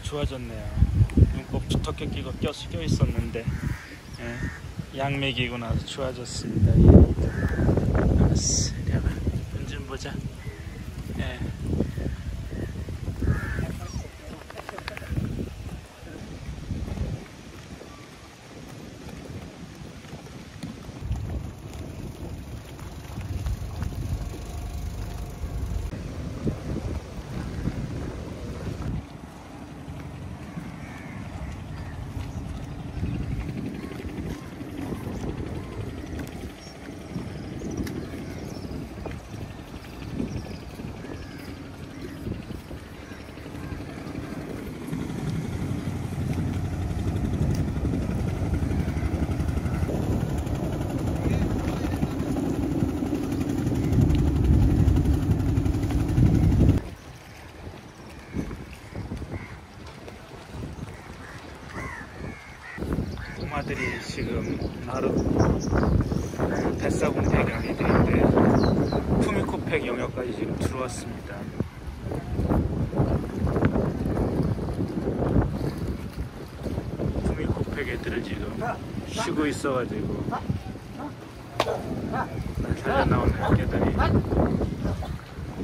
좋아졌네요. 눈곱 두텁게 끼고 껴, 껴 있었는데 예, 약 먹이고 나서 좋아졌습니다. 예. 알았어. 내가 눈좀 보자. 예. 꼬마들이 지금 나름 대경이 되는데 푸미코팩 영역까지 지금 들어왔습니다. 푸미코팩 애들을 지금 쉬고 있어가지고 달려 나오는 개들이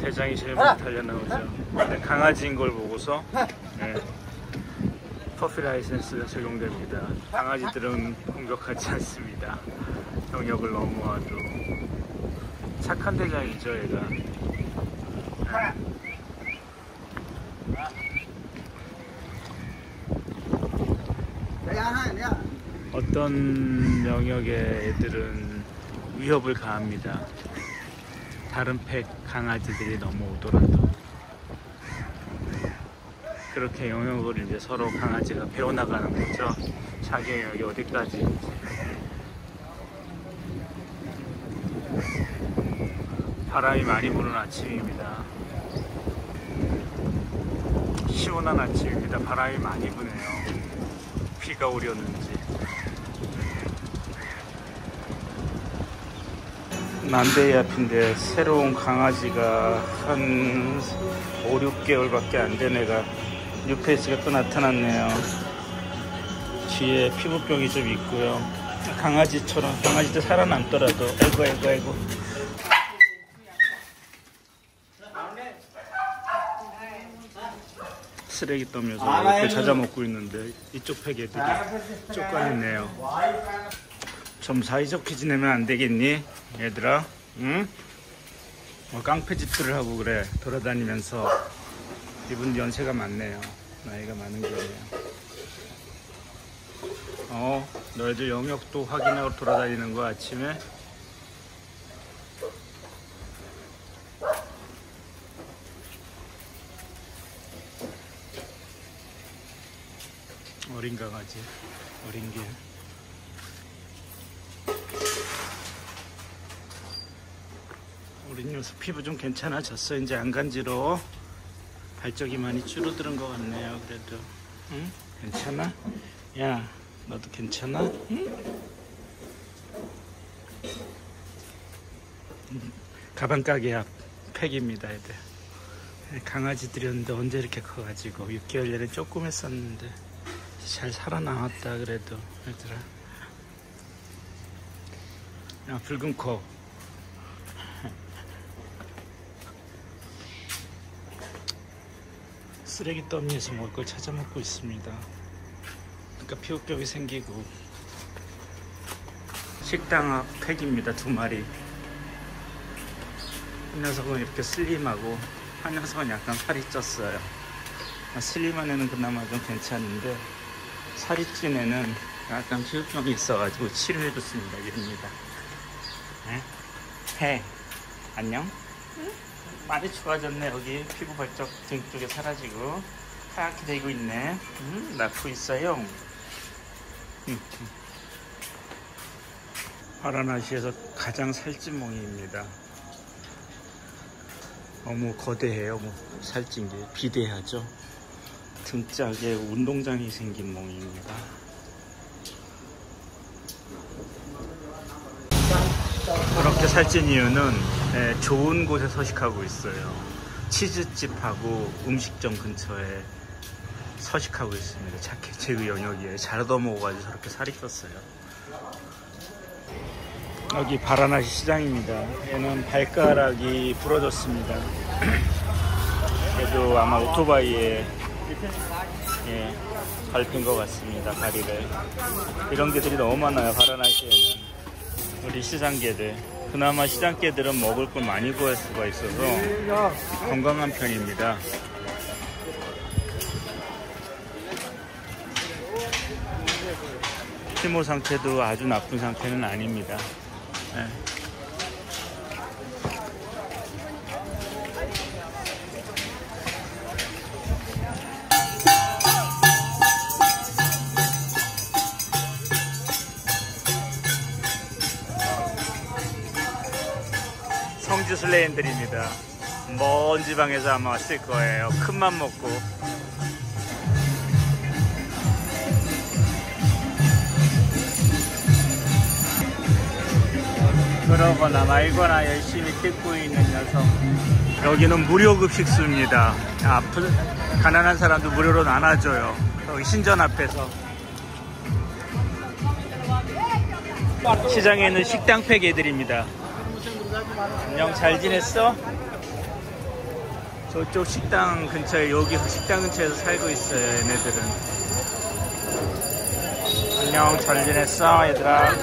대장이 제일 먼저 달려 나오죠. 근데 강아지인 걸 보고서 네. 퍼피 라이센스가 적용됩니다. 강아지들은 공격하지 않습니다. 영역을 넘어와도 착한 대장이죠, 얘가. 어떤 영역의 애들은 위협을 가합니다. 다른 팩 강아지들이 넘어오더라도. 그렇게 영역을 이제 서로 강아지가 배워나가는 거죠. 자기 영역이 어디까지인지. 바람이 많이 부는 아침입니다. 시원한 아침입니다. 바람이 많이 부네요. 비가 오려는지. 난데이 앞인데 새로운 강아지가 한 5, 6개월밖에 안 된 애가 뉴페이스가 또 나타났네요. 뒤에 피부병이 좀 있고요. 강아지처럼 강아지도 살아남더라도 아이고 아이고 아이고 쓰레기 떠면서 이렇게 찾아 먹고 있는데 이쪽 팩 애들이 쫓겨있네요. 좀 사이좋게 지내면 안 되겠니? 얘들아, 응? 뭐 깡패짓들을 하고 그래 돌아다니면서 이분 연세가 많네요. 나이가 많은 거예요. 어, 너희들 영역도 확인하고 돌아다니는 거 아침에? 강아지, 어린 길. 우리 녀석 피부 좀 괜찮아졌어. 이제 안 간지러워. 발적이 많이 줄어드는 것 같네요. 그래도 응? 괜찮아? 야, 너도 괜찮아? 응? 가방 가게 앞 팩입니다, 애들. 강아지들이었는데 언제 이렇게 커가지고 6개월 전에 조금 했었는데 잘 살아나왔다 그래도 얘들아. 야, 붉은 코. 쓰레기 더미에서 먹을 걸 찾아 먹고 있습니다. 그러니까 피부병이 생기고 식당 앞 팩입니다. 두 마리. 한 녀석은 이렇게 슬림하고 한 녀석은 약간 살이 쪘어요. 슬림한 애는 그나마 좀 괜찮은데 살이 찐 애는 약간 피부병이 있어가지고 치료해줬습니다. 이럽니다. 네? 해. 안녕? 많이 좋아졌네 여기 피부 발적 등 쪽에 사라지고 하얗게 되고 있네 음, 낳고 있어요 음, 음. 파라나시에서 가장 살찐 몽이입니다 너무 거대해요 뭐 살찐 게 비대하죠 등짝에 운동장이 생긴 몽입니다 그렇게 살찐 이유는 예, 좋은 곳에 서식하고 있어요. 치즈집하고 음식점 근처에 서식하고 있습니다. 제 영역이에요. 잘 얻어먹어가지고 저렇게 살이 쪘어요. 여기 바라나시 시장입니다. 얘는 발가락이 부러졌습니다. 그래도 아마 오토바이에 예, 밟힌 것 같습니다. 다리를. 이런 개들이 너무 많아요. 바라나시에는. 우리 시장개들. 그나마 시장개들은 먹을 걸 많이 구할 수가 있어서 건강한 편입니다. 피모 상태도 아주 나쁜 상태는 아닙니다. 네. 성주 슬레인들입니다. 먼 지방에서 아마 왔을 거예요. 큰 맘 먹고. 그러거나 말거나 열심히 뜯고 있는 녀석. 여기는 무료 급식소입니다. 아픈 가난한 사람도 무료로 나눠줘요. 여기 신전 앞에서. 시장에는 식당 폐기들입니다. 안녕 잘 지냈어? 저쪽 식당 근처에 여기 식당 근처에서 살고 있어요 얘네들은. 안녕 잘 지냈어 얘들아?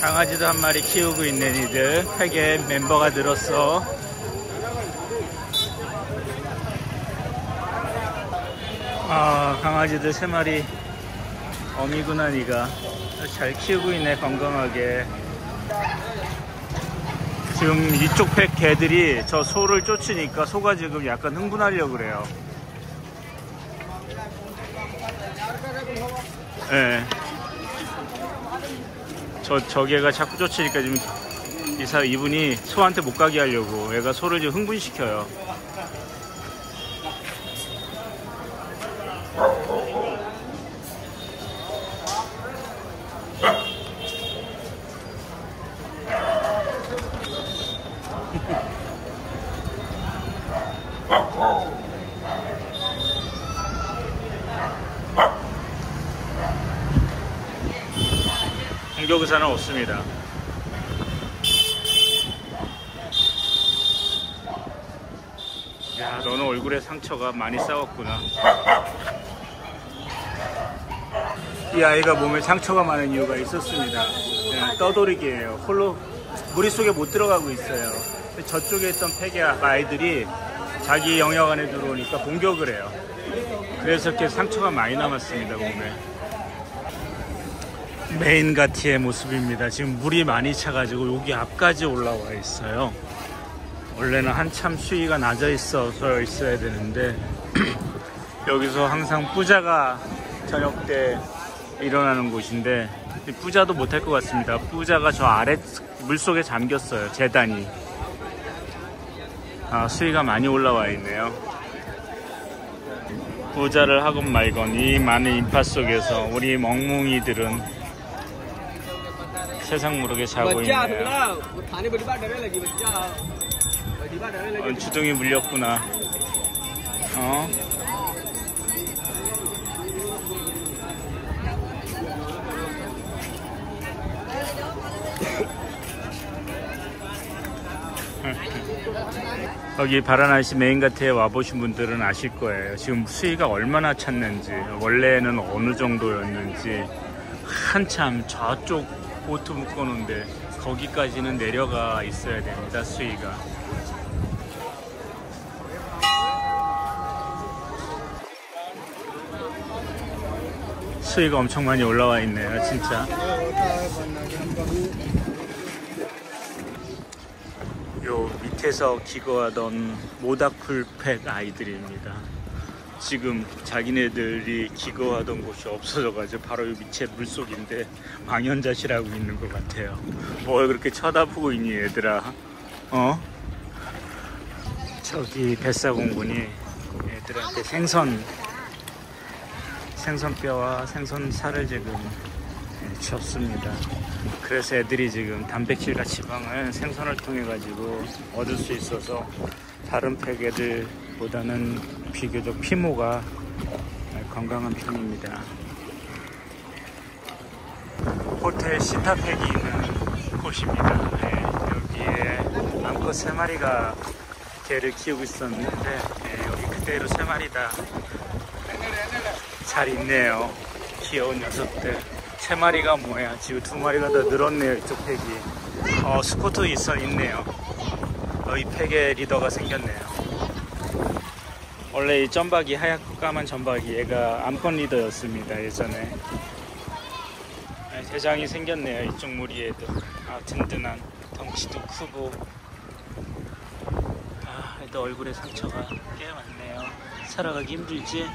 강아지도 한 마리 키우고 있는 이들. 팩에 멤버가 늘었어. 아 강아지들 세 마리 어미구나 니가. 잘 키우고 있네 건강하게 지금 이쪽 팩 개들이 저 소를 쫓으니까 소가 지금 약간 흥분하려고 그래요. 예. 네. 저, 저 개가 자꾸 쫓으니까 지금 이사 이분이 소한테 못 가게 하려고 얘가 소를 지금 흥분시켜요. 공격 의사는 없습니다. 야, 너는 얼굴에 상처가 많이 싸웠구나. 이 아이가 몸에 상처가 많은 이유가 있었습니다. 네, 떠돌이기예요. 홀로 무리 속에 못 들어가고 있어요. 저쪽에 있던 폐기 아이들이 자기 영역 안에 들어오니까 공격을 해요. 그래서 이렇게 상처가 많이 남았습니다, 몸에. 메인 가티의 모습입니다. 지금 물이 많이 차가지고 여기 앞까지 올라와 있어요. 원래는 한참 수위가 낮아 있어서 있어야 되는데 여기서 항상 뿌자가 저녁 때 일어나는 곳인데 뿌자도 못할 것 같습니다. 뿌자가 저 아래 물속에 잠겼어요. 재단이. 아, 수위가 많이 올라와 있네요. 부자를 하건 말건 이 많은 인파 속에서 우리 멍뭉이들은 세상 모르게 자고 있네요. 어, 주둥이 물렸구나. 어? 여기 바라나시 메인가트에 와보신 분들은 아실 거예요. 지금 수위가 얼마나 찼는지, 원래는 어느 정도였는지, 한참 저쪽 보트 묶어놓은데 거기까지는 내려가 있어야 됩니다, 수위가. 수위가 엄청 많이 올라와 있네요, 진짜. 요 밑에서 기거하던 모다쿨팩 아이들입니다. 지금 자기네들이 기거하던 곳이 없어져가지고 바로 요 밑에 물속인데 망연자실하고 있는 것 같아요. 뭘 그렇게 쳐다보고 있니 얘들아? 어? 저기 뱃사공군이 애들한테 생선 생선뼈와 생선살을 지금 줬습니다. 그래서 애들이 지금 단백질과 지방을 생선을 통해 가지고 얻을 수 있어서 다른 팩 애들보다는 비교적 피모가 건강한 편입니다. 호텔 시타팩이 있는 곳입니다. 네, 여기에 암컷 세 마리가 개를 키우고 있었는데 네, 여기 그대로 세 마리 다잘 있네요. 귀여운 녀석들. 세 마리가 뭐야? 지금 두 마리가 더 늘었네요. 이쪽 팩이. 어, 스코트 있어 있네요. 어, 이 팩의 리더가 생겼네요. 원래 이 점박이 하얗고 까만 점박이 얘가 암컷 리더였습니다. 예전에. 네, 대장이 생겼네요. 이쪽 무리에도. 아, 든든한. 덩치도 크고. 아, 일단 얼굴에 상처가 꽤 많네요. 살아가기 힘들지?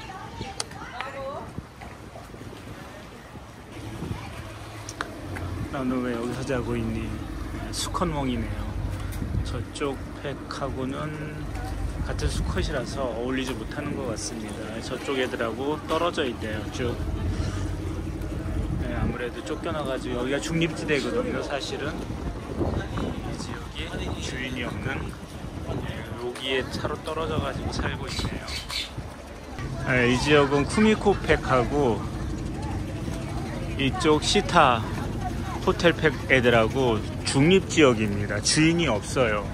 나는 왜 여기서 자고 있니? 네, 수컷멍이네요. 저쪽 팩하고는 같은 수컷이라서 어울리지 못하는 것 같습니다. 저쪽 애들하고 떨어져 있대요, 쭉. 네, 아무래도 쫓겨나가지고 여기가 중립지대거든요, 사실은. 이 지역이 주인이 없는 네, 여기에 차로 떨어져가지고 살고 있네요. 네, 이 지역은 쿠미코 팩하고 이쪽 시타 호텔 팩 애들하고 중립 지역입니다. 주인이 없어요.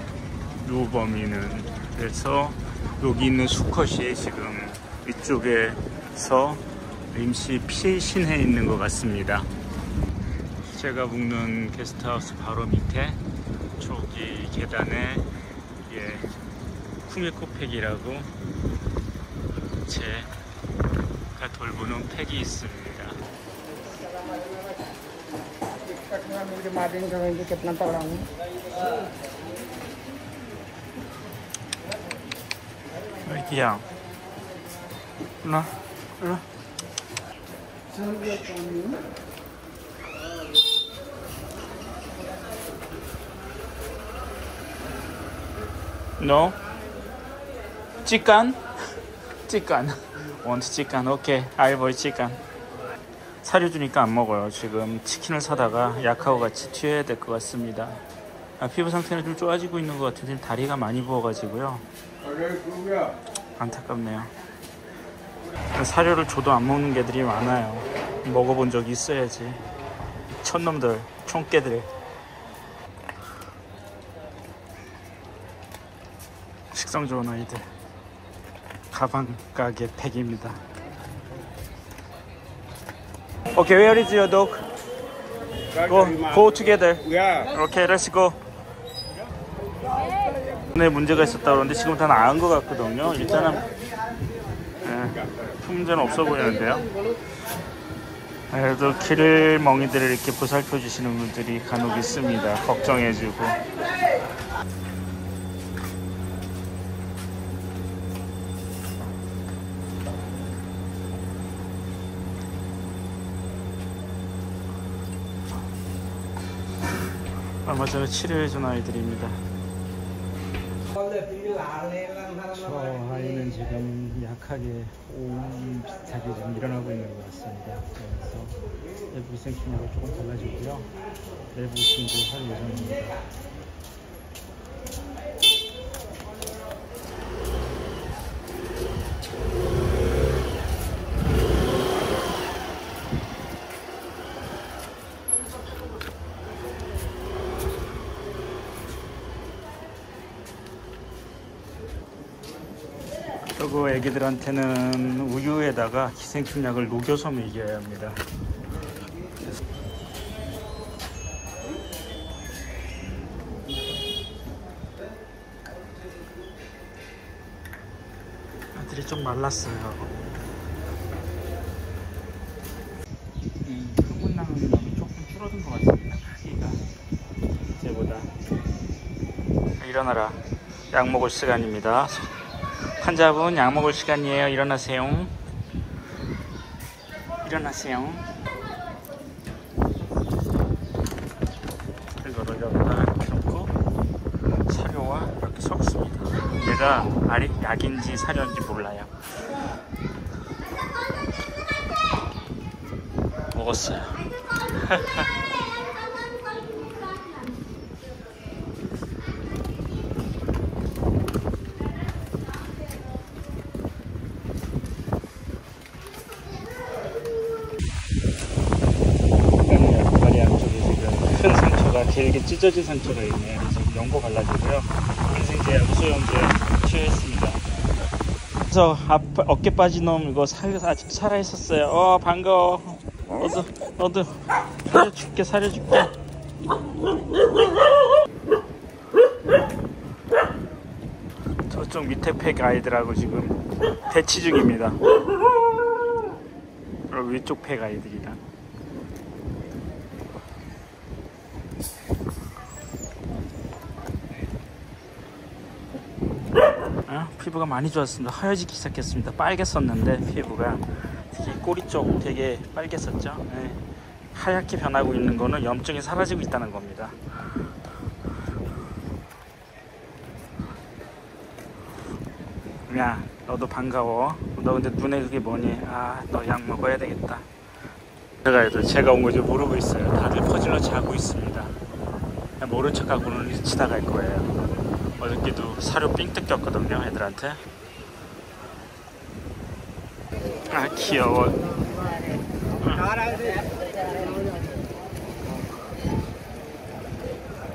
요 범위는. 그래서 여기 있는 수컷이 지금 이쪽에서 임시 피신해 있는 것 같습니다. 제가 묵는 게스트하우스 바로 밑에 저기 계단에 예, 쿠미코팩이라고 제가 돌보는 팩이 있습니다. कितना तगड़ा हूँ ना ना No. Chicken. Chicken. Want chicken? Okay. I will chicken. 사료 주니까 안 먹어요. 지금 치킨을 사다가 약하고 같이 튀어야 될 것 같습니다. 아, 피부 상태는 좀 좋아지고 있는 것 같은데 다리가 많이 부어가지고요. 안타깝네요. 사료를 줘도 안 먹는 개들이 많아요. 먹어본 적이 있어야지. 촌놈들, 총개들. 식성 좋은 아이들. 가방 가게 팩입니다. Okay, where is your dog? Go, go together. Okay, let's go. 네 문제가 있었다 그러는데 지금 다 나은 것 같거든요. 일단은 예, 큰 문제는 없어 보이는데요. 그래도 길을 멍이들을 이렇게 보살펴 주시는 분들이 간혹 있습니다. 걱정해주고. 얼마 전에 치료해준 아이들입니다. 저 아이는 지금 약하게 오음 비슷하게 좀 일어나고 있는 것 같습니다. 그래서 내부 생충력을 조금 달라지고요. 내부 진주할 예정입니다. 애기들한테는 우유에다가 기생충약을 녹여서 먹여야 합니다. 아들이 좀 말랐어요. 음, 흥분 나는 놈이 조금 줄어든 것 같습니다. 크기가 제보다. 일어나라. 약 먹을 시간입니다. 환자분 약 먹을 시간이에요. 일어나세요. 일어나세요. 이거를 여기다 이렇게 놓고 사료와 이렇게 섞습니다. 얘가 약인지 사료인지 몰라요. 먹었어요. 상처가 길게 찢어진 상처가 있네요. 그래서 연고 발라주고요. 인생제하고 소염제 취했습니다. 그래서 앞, 어깨 빠진 놈 이거 살, 아직 살아 있었어요. 어 반가워. 너도 너도 살려줄게 살려줄게. 저쪽 밑에 팩 아이들하고 지금 대치 중입니다. 그리고 위쪽 팩 아이들이랑. 어? 피부가 많이 좋았습니다. 하얘지기 시작했습니다. 빨갰었는데 피부가 특히 꼬리 쪽 되게 빨갰었죠. 네. 하얗게 변하고 있는 거는 염증이 사라지고 있다는 겁니다. 야, 너도 반가워. 너 근데 눈에 그게 뭐니? 아, 너 약 먹어야 되겠다. 제가 애들 제가 온 거지 모르고 있어요. 다들 퍼질러 자고 있습니다. 모른 척하고는 지나갈 거예요. 어저께도 사료 삥 뜯겼거든요, 애들한테. 아, 귀여워.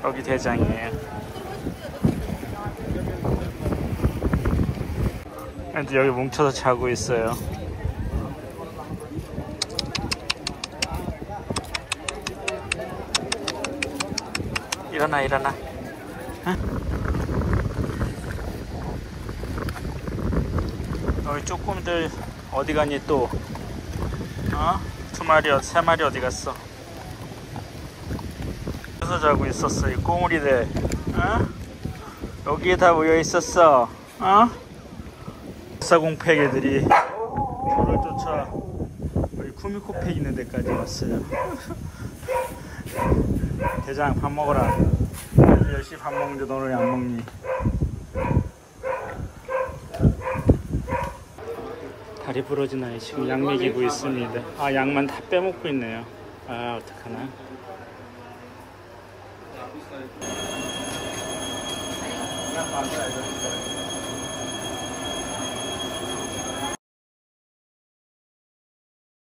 여기 대장이에요. 애들 여기 뭉쳐서 자고 있어요. 일어나, 일어나. 여기 쪼꼬미들 어디 가니 또? 어? 두 마리, 어- 세 마리 어디 갔어? 여기서 자고 있었어, 이 꼬물이들. 어? 여기에 다 모여 있었어. 어? 사공팩 애들이 저를 쫓아 여기 쿠미코팩 있는 데까지 왔어요. 대장 밥 먹어라. 10시 밥 먹는데 너는 왜안 먹니? 다리 부러진 아이 지금 약 먹이고 있습니다. 아 약만 다 빼먹고 있네요. 아 어떡하나.